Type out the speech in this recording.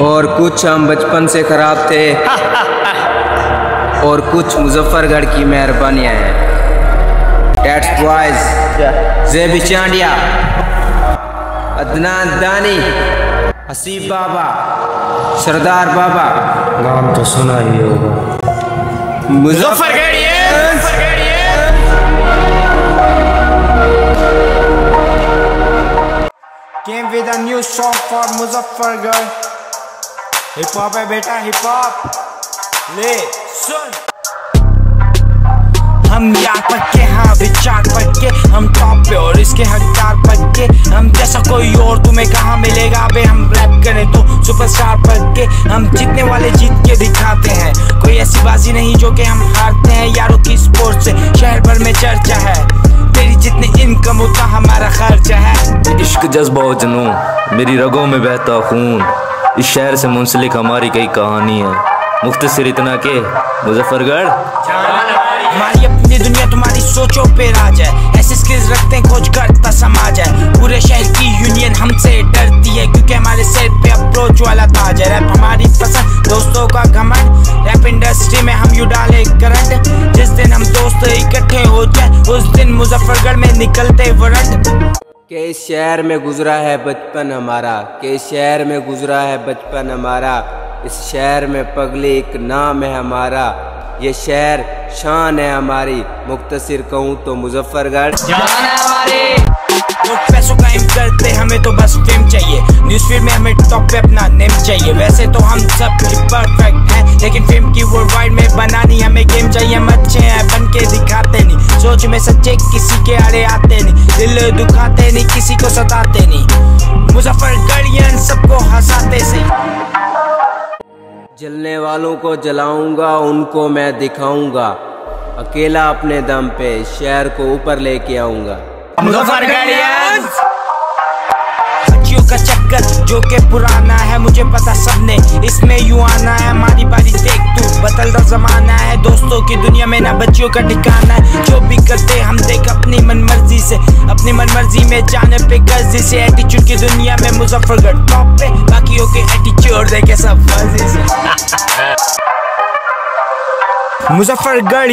और कुछ हम बचपन से खराब थे। और कुछ मुजफ्फरगढ़ की मेहरबानियाँ हैं। Dates boys JB Chandia Adnan Dani. Haseeb Baba. सरदार बाबा। नाम तो सुना ही होगा। Muzaffargarh Came with a new song for Muzaffargarh. Hip hop है बेटा hip hop. ले सुन. हम यार पक्के हाँ विचार पक्के हम टॉप पे और इसके हकदार पक्के हम जैसा कोई और तुम्हें कहाँ मिलेगा बे हम रैप करें तो सुपरस्टार पक्के हम जीतने वाले जीत के दिखाते हैं कोई ऐसी बाजी नहीं जो कि हम हारते हैं, यारों की स्पोर्ट से, शहर भर में चर्चा है हमारा खर्चा है। इश्क जज्बा जुनून मेरी रगों में बहता खून। इस शहर से मुंसलिक हमारी कई कहानी है। मुख्तसर इतना के मुजफ्फरगढ़? हमारी अपनी दुनिया तुम्हारी सोचों पे राज है। ऐसे स्किल्स रखते हैं खोज करता समाज है। पूरे शहर की यूनियन हमसे डरती है क्योंकि हमारे सिर पे अप्रोच वाला ताज है। रैप हमारी पसंद दोस्तों का घमंड। रैप इंडस्ट्री में हम यू डाले दिन हम दोस्त इकट्ठे हो जाए। उस दिन मुजफ्फरगढ़ में निकलते वरंट। के शहर में गुजरा है बचपन हमारा? के शहर में गुजरा है बचपन हमारा? इस शहर में पगली एक नाम है हमारा। ये शहर शान है हमारी। मुख्तसर कहूँ तो मुजफ्फरगढ़। लोग पैसों का एम करते हमें तो बस फेम चाहिए। न्यूज़ फ़ीड में हमें टॉप पे अपना नेम चाहिए। वैसे तो हम सब परफेक्ट हैं लेकिन फेम की वर्ल्ड वाइड में बनानी हमें गेम चाहिए। सोच में सच्चे किसी के आड़े आते नहीं। दिल दुखाते नहीं किसी को सताते नहीं। मुजफ्फरगढ़ियन सबको हंसाते सही जलने वालों को जलाऊँगा उनको मैं दिखाऊँगा। अकेला अपने दम पे शहर को ऊपर लेके आऊँगा। बच्चियों का चक्कर जो के पुराना है मुझे पता सबने। इसमें यू आना है हमारी बारी देख तू। बदलता जमाना है। दोस्तों की दुनिया में ना बच्चियों का ठिकाना है। जो भी करते हम देख अपनी मन मर्ज़ी से। अपनी मन मर्ज़ी में जाने पे गर्जी से। एटीट्यूड की दुनिया में मुजफ्फरगढ़ टॉप पे। बाकियों के एटीट्यूड देखे सब मर्ज़ी से। मुजफ्फरगढ़